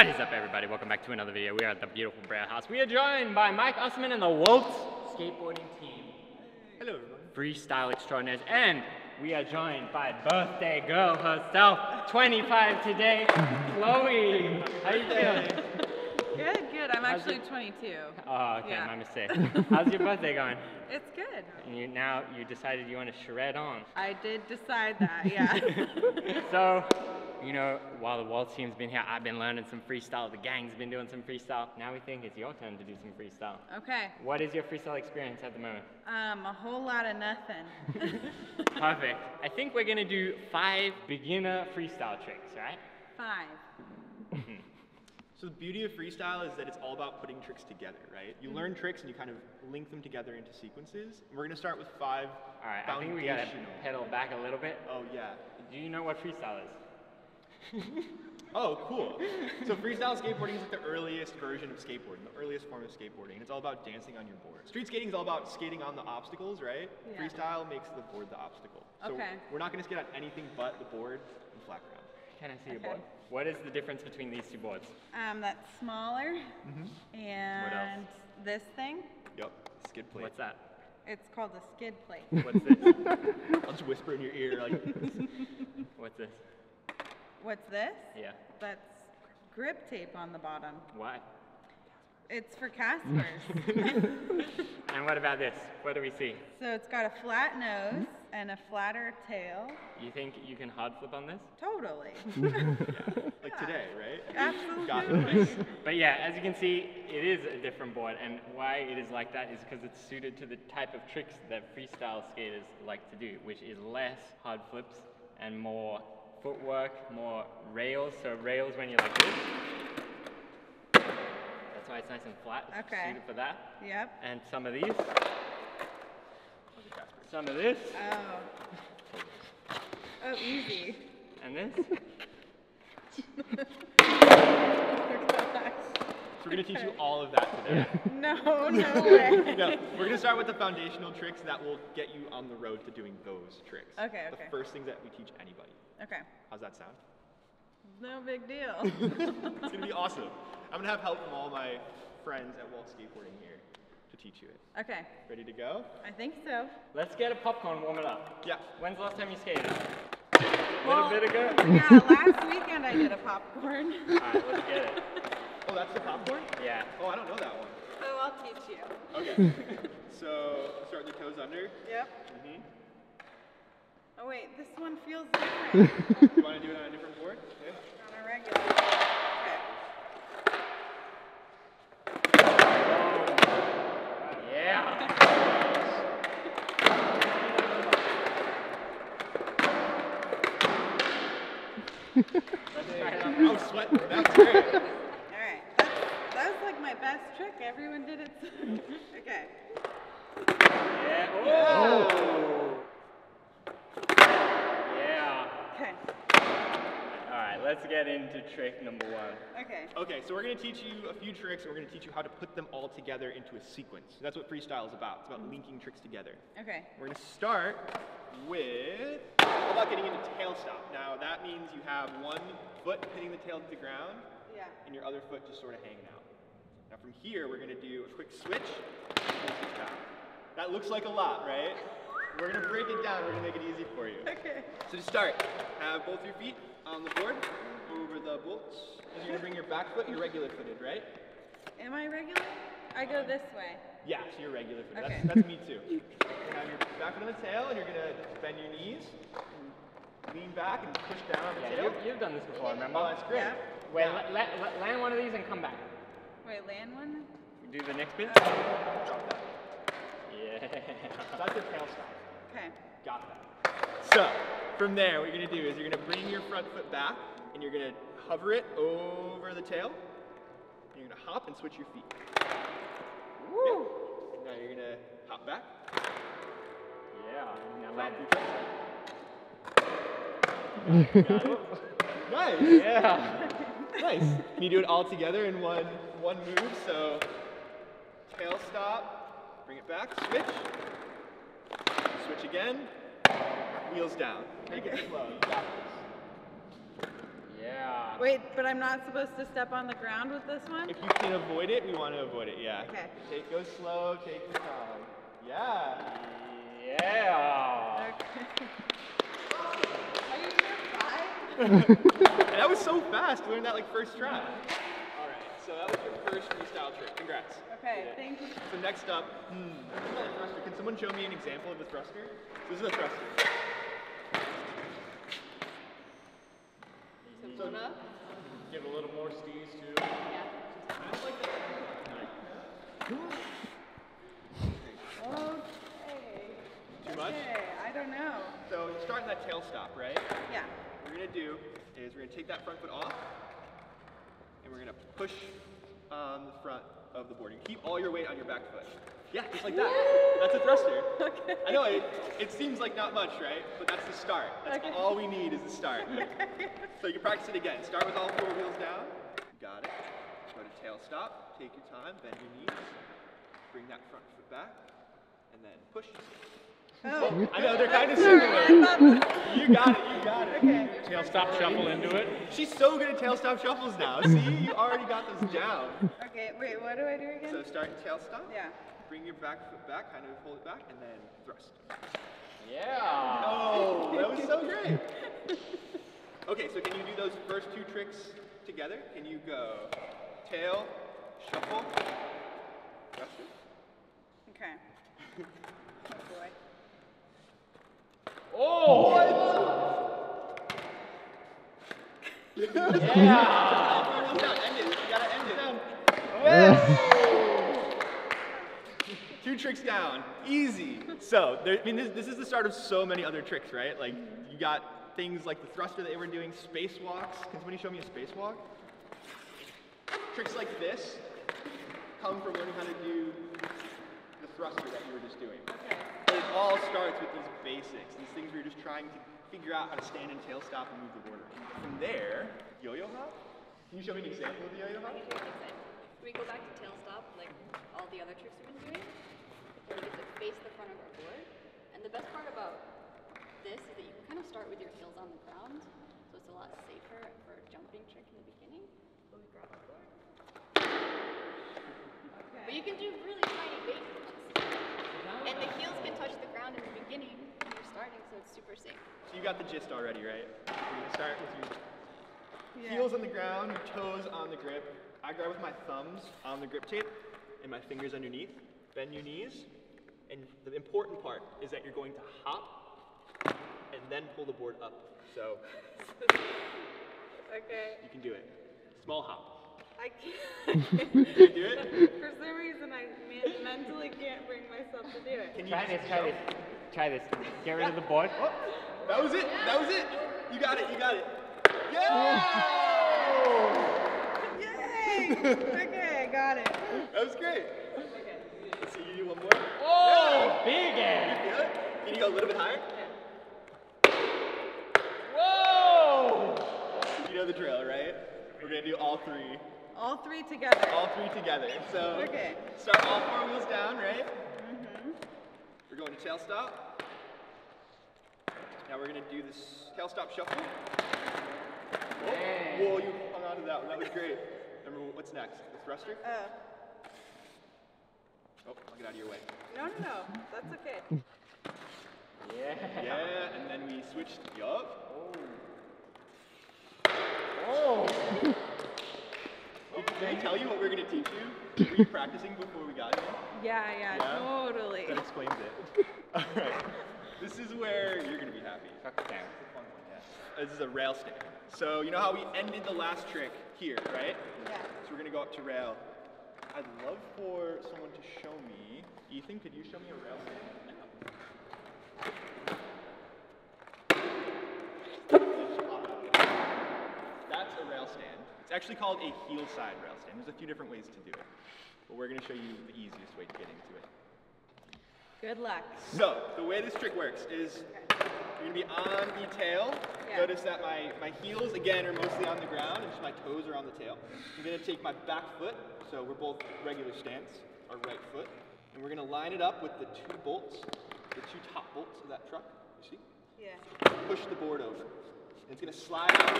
What is up, everybody? Welcome back to another video. We are at the beautiful Brown House. We are joined by Mike Osterman and the Waltz skateboarding team. Hello, everyone. Freestyle extraordinaires. And we are joined by birthday girl herself, 25 today, Chloe. How you feeling? Good. I'm actually it- 22. Oh, okay, Yeah. my mistake. How's your birthday going? It's good. And you now you decided you want to shred on. I did decide that, yeah. so, you know, while the Waltz team's been here, I've been learning some freestyle. The gang's been doing some freestyle. Now we think it's your turn to do some freestyle. okay. What is your freestyle experience at the moment? Um, a whole lot of nothing. Perfect. I think we're gonna do five beginner freestyle tricks, right? Five. So the beauty of freestyle is that it's all about putting tricks together, right? You learn mm-hmm. tricks and you kind of link them together into sequences. And we're gonna start with five All right. I think we gotta pedal back a little bit. Oh yeah. Do you know what freestyle is? Oh, cool. So freestyle skateboarding is like the earliest version of skateboarding, the earliest form of skateboarding. And it's all about dancing on your board. Street skating is all about skating on the obstacles, right? Yeah. Freestyle makes the board the obstacle. So Okay. we're not gonna skate on anything but the board and flat ground. Can I see your Okay. board? What is the difference between these two boards? Um, that's smaller. Mm-hmm. And this thing, Yep. Skid plate. What's that? it's called a skid plate. What's this? I'll just whisper in your ear like What's this? What's this? Yeah. That's grip tape on the bottom. Why? It's for casters. And what about this? What do we see? so it's got a flat nose and a flatter tail. You think you can hard flip on this? Totally. like today, right? Absolutely. Got. But yeah, as you can see, it is a different board, and why it is like that is because it's suited to the type of tricks that freestyle skaters like to do, which is less hard flips and more footwork, more rails. So rails when you're like this. That's why it's nice and flat. It's Okay. Suited for that. Yep. And some of these. Some of this. Oh. Oh, easy. And this. So we're gonna teach you all of that today. No, no way. no, we're gonna start with the foundational tricks that will get you on the road to doing those tricks. Okay, okay. The first things that we teach anybody. Okay. How's that sound? No big deal. It's gonna be awesome. I'm gonna have help from all my friends at Waltz Skateboarding here to teach you it. Okay. Ready to go? I think so. Let's get a popcorn, warm it up. Yeah. When's the last time you skated? A little bit ago? Yeah, last weekend I did a popcorn. Alright, let's get it. Oh, that's the popcorn? Yeah. Oh, I don't know that one. Oh, I'll teach you. Okay. so start the toes under. Yep. Mhm. Oh wait, this one feels different You wanna do it on a different board? Okay. on a regular. Okay. Let's try it out. I was sweating. That's great. All right. That's, that was like my best trick. Everyone did it. okay. Yeah. Oh. Yeah. Okay. All right, let's get into trick number one. Okay. Okay, so we're going to teach you a few tricks and we're going to teach you how to put them all together into a sequence. That's what freestyle is about. It's about mm-hmm. linking tricks together. Okay. We're going to start with how about getting into tail stop. Now that means you have one foot hitting the tail to the ground Yeah. and your other foot just sort of hanging out. Now from here we're going to do a quick switch. and switch back. That looks like a lot, right? We're going to break it down. We're going to make it easy for you. Okay. So to start, have both your feet on the board over the bolts. And you're gonna bring your back foot, you're regular footed, right? Am I regular? I go this way. Yeah, so you're regular footed. Okay. That's, that's me too. You're gonna have your back foot on the tail and you're gonna bend your knees, lean back and push down on the Yeah, tail. you've, you've done this before, remember? Oh, that's great. Yeah. Wait, let, let, let- land one of these and come back. Wait, land one? Do the next bit. Drop that. Yeah. So that's your tail stop. Okay. Got that. So, from there, what you're gonna do is you're gonna bring your front foot back and you're gonna hover it over the tail. You're gonna hop and switch your feet. Woo. Now you're gonna hop back. Yeah. Now land. Nice. Yeah. Nice. Can you do it all together in one one move? So tail stop, bring it back, switch, switch again, wheels down. Make it slow. You. Yeah. Wait, but I'm not supposed to step on the ground with this one? If you can avoid it, we want to avoid it. Yeah. Okay. Take go slow. Take your time. Yeah. Yeah. Okay. Are you sure five? That was so fast. We learned that like first try. All right. So that was your first freestyle trick. Congrats. Okay, thank you. So next up, hmm. Can someone show me an example of a thruster? This is a thruster. Simona? Give a little more steez too. Okay. Too much? Okay, I don't know. So you start in that tail stop, right? Yeah. What we're gonna do is we're gonna take that front foot off, and we're gonna push on the front of the board. You keep all your weight on your back foot. Yeah, just like that. That's a thruster. Okay. I know it, it seems like not much, right? But that's the start. That's Okay. all we need is the start. so you can practice it again. Start with all four wheels down. Got it. Go to tail stop. Take your time. Bend your knees. Bring that front foot back, and then push. Oh, I know they're kind of similar. You got it. You got it. okay. Tail stop shuffle into it. She's so good at tail stop shuffles now. See, you already got those down. Okay, wait, what do I do again? So start tail stop. Yeah. Bring your back foot back, kind of hold it back, and then thrust. Yeah. Oh, that was so great. Okay, so can you do those first two tricks together? Can you go tail, shuffle, thruster? Okay. Oh boy. Oh. Yeah. Four wheels down. End it. You gotta end it. Tricks down. Easy. So, there, I mean, this, this is the start of so many other tricks, right? Like, you got things like the thruster that they were doing, spacewalks. Can somebody show me a spacewalk? Tricks like this come from learning how to do the thruster that you were just doing. But it all starts with these basics, these things where you're just trying to figure out how to stand and tail stop and move the board. From there, yo-yo hop. Can you show me an example of the yo-yo hop? Can we go back to tail stop, like all the other tricks we've been doing? Where we get to face the front of our board. And the best part about this is that you can kind of start with your heels on the ground, so it's a lot safer for a jumping trick in the beginning. So we grab our board. But you can do really tiny baby ones. And the heels can touch the ground in the beginning when you're starting, so it's super safe. So you got the gist already, right? We're start with your Yeah. heels on the ground, your toes on the grip. I grab with my thumbs on the grip tape and my fingers underneath. Bend your knees. And the important part is that you're going to hop and then pull the board up. So Okay. you can do it. Small hop. I can't. Can you do it? For some reason, I me- mentally can't bring myself to do it. Can you Try just this. Try this. Try this. Get rid of the board. Oh, that was it. That was it. You got it. You got it. Yeah! Yay! okay, I got it. That was great. Okay. Let's see, you do one more. Oh, big ass. Feel it? Can you go a little bit higher? Whoa. You know the drill, right? We're gonna do all three. All three together. All three together. So Okay. start all four wheels down, right? Mhm. We're going to tail stop. Now we're gonna do this tail stop shuffle. Oh, whoa, you hung on to that one. That was great. Remember what's next? The thruster? Oh. Oh, I'll get out of your way. No, no, no. That's okay. Yeah. Yeah, and then we switched. Yup. Oh. oh. Did I tell you what we're gonna teach you? Were you practicing before we got here? Yeah, yeah, Yeah? totally. That explains it. Alright. This is where you're gonna be happy. Tuck down. This is a rail stand. So you know how we ended the last trick here, right? Yeah. So we're gonna go up to rail. I'd love for someone to show me. Ethan, could you show me a rail stand? That's a rail stand. It's actually called a heel side rail stand. There's a few different ways to do it. But we're gonna show you the easiest way to get into it. Good luck. So, the way this trick works is you're gonna be on the tail. Yeah. Notice that my, my heels, again, are mostly on the ground and just my toes are on the tail. I'm gonna take my back foot, so we're both regular stance, our right foot, and we're gonna line it up with the two bolts, the two top bolts of that truck, you see? Yeah. Push the board over. It's gonna slide out.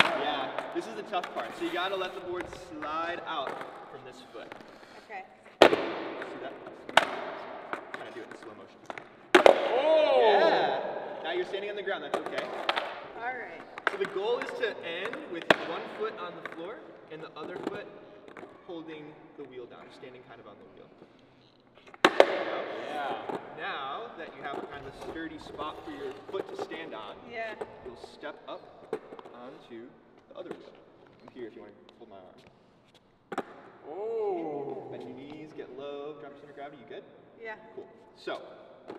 Yeah, this is the tough part. So you gotta let the board slide out from this foot. Okay. See that? Kind do it in slow motion. Oh! Yeah. Now you're standing on the ground. That's okay. All right. So the goal is to end with one foot on the floor and the other foot holding the wheel down, standing kind of on the wheel. Yeah. Now that you have a kind of a sturdy spot for your foot to stand on, Yeah. you'll step up onto the other wheel. I'm here if you want to hold my arm. Oh. Bend your knees, get low, drop your center of gravity. You good? Yeah. Cool. So,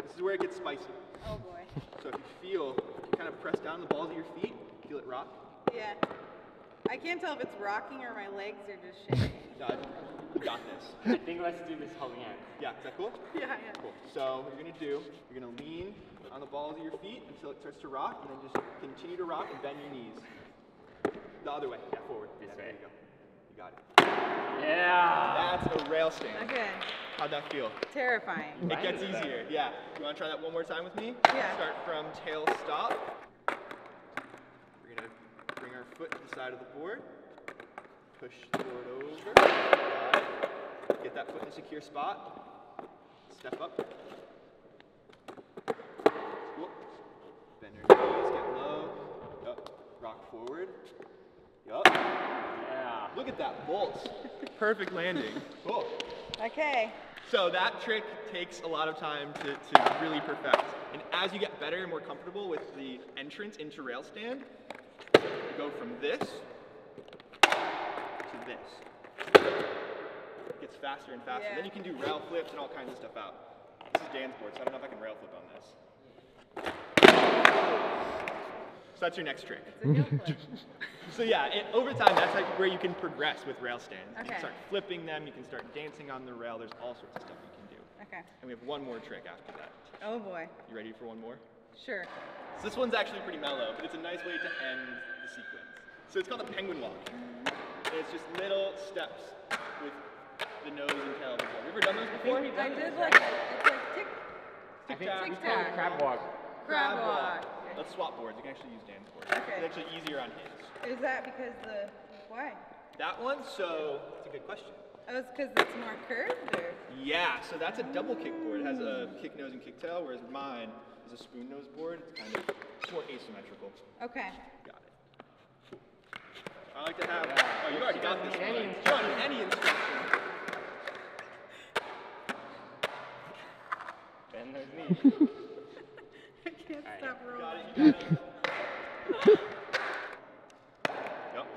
this is where it gets spicy. Oh boy. So if you feel, you kind of press down the balls of your feet, feel it rock. Yeah. I can't tell if it's rocking or my legs are just shaking. No, you got this. I think let's do this holding hands. Yeah, is that cool? Yeah, yeah. Cool. So what you're gonna do, you're gonna lean on the balls of your feet until it starts to rock, and then just continue to rock and bend your knees. The other way, yeah, forward. This Yeah, there way. you go. You got it. Yeah. That's a rail stand. Okay. How'd that feel? Terrifying. It gets Fine with that. easier. Yeah. You wanna try that one more time with me? Yeah. Start from tail stop. We're gonna bring our foot to the side of the board. Push the board over. Get that foot in a secure spot. Step up. Whoop. Bend your knees, get low. Yup. Rock forward. Yup. Yeah. Look at that bolt. Perfect landing. Cool. Okay. So that trick takes a lot of time to, to really perfect. And as you get better and more comfortable with the entrance into rail stand, you go from this to this. It gets faster and faster. Yeah. Then you can do rail flips and all kinds of stuff out. This is Dan's board, so I don't know if I can rail flip on this. So that's your next trick. It's a heel flip. So yeah, it, over time, that's like where you can progress with rail stands. Okay. You can start flipping them, you can start dancing on the rail. There's all sorts of stuff you can do. Okay. And we have one more trick after that. Oh boy. You ready for one more? Sure. So this one's actually pretty mellow, but it's a nice way to end the sequence. So it's called the penguin walk. And it's just little steps with the nose and tail of the board. Have you ever done those before? I did like it's like tick I think Tic-tac. we call it crab walk. crab walk. Let's swap boards. You can actually use Dan's board. Okay. It's actually easier on his. Is that because the why? That one, so that's a good question. Oh, it's because it's more curved, or Yeah, so that's a double kick board. It has a kick nose and kick tail, whereas mine is a spoon nose board. It's kind of it's more asymmetrical. okay. Got it. I like to have. Oh, you already got this. Any one. You any instruction. Bend those knees. I can't Alright. stop rolling. Got it. You got it. Yup.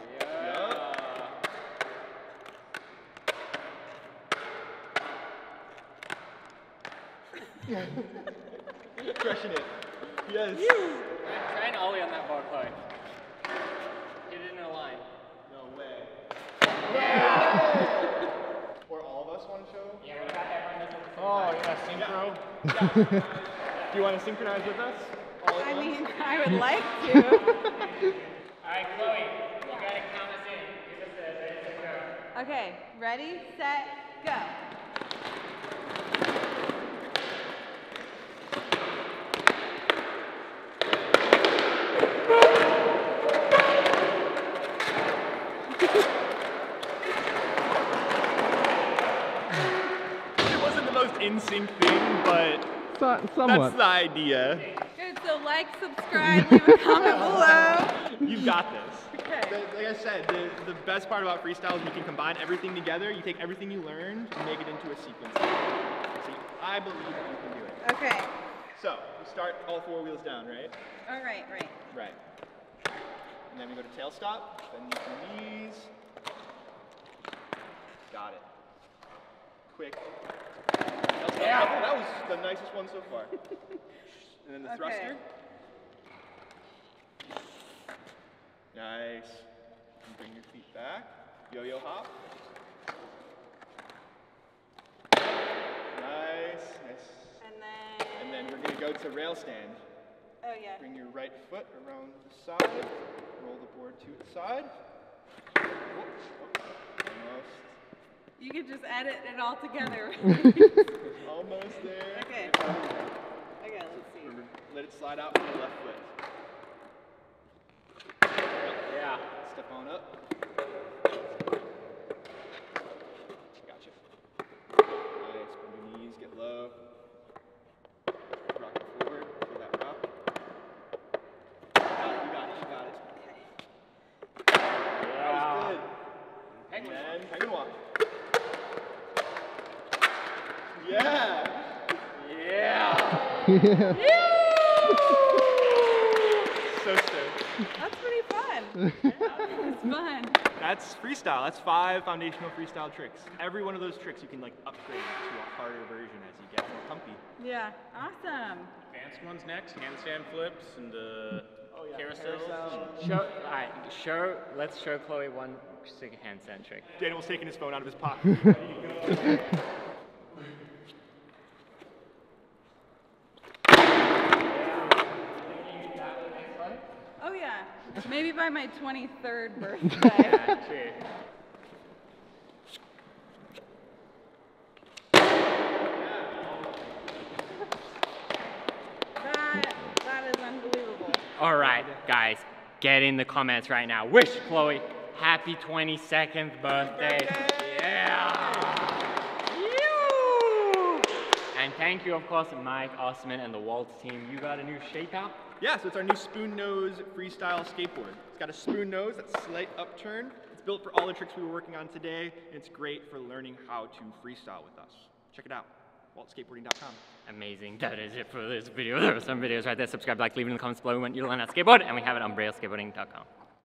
Yeah. Crushing it. Yes. Try try an ollie on that ball, Chloe. Hit it in a line. No way. Or all of us want to show? Yeah, we got everyone. Oh, yeah, synchro. Do you want to synchronize with us? All at I mean, I would like to. Alright, Chloe, you gotta count us in. Give us the ready, set, go. okay, ready, set, go. It wasn't the most in sync thing, but So, that's the idea. Good. So like, subscribe, leave a comment below. You've got this. Okay. The- Like I said, the, the best part about freestyle is you can combine everything together. You take everything you learn and make it into a sequence. See, I believe that you can do it. Okay. So, we start all four wheels down, right? All right. Right. Right. And then we go to tail stop, bend your knees. Got it. Quick. Yeah. Oh, that was the nicest one so far. And then the Okay. thruster. Nice. And bring your feet back. Yo-yo hop. Nice, nice. And then. And then we're gonna go to rail stand. Oh yeah. Bring your right foot around the side. Roll the board to its side. Whoop, whoop, Almost. You could just edit it all together. Almost there. Okay. Okay, let's see. Remember, let it slide out from the left foot. Yeah, step on up. Yeah. So stoked. That's pretty fun. it's fun. That's freestyle. That's five foundational freestyle tricks. Every one of those tricks you can like upgrade to a harder version as you get more comfy. Yeah, awesome. Advanced ones next, handstand flips and uh, carousels. Show, all right, show, let's show Chloe one sick handstand trick. Daniel's taking his phone out of his pocket. Oh yeah, maybe by my 23rd birthday. Yeah, true. that, that is unbelievable. All right, guys, get in the comments right now. Wish Chloe happy 22nd birthday. Yeah. Yoo! And thank you, of course, Mike Osterman and the Waltz team. You got a new shape out? Yeah, so it's our new spoon nose freestyle skateboard. It's got a spoon nose, that's slight upturn. It's built for all the tricks we were working on today, and it's great for learning how to freestyle with us. Check it out, waltzskateboarding.com. Amazing. That is it for this video. There are some videos right there. Subscribe, like, leave it in the comments below when you to learn to skateboard, and we have it on brailleskateboarding.com.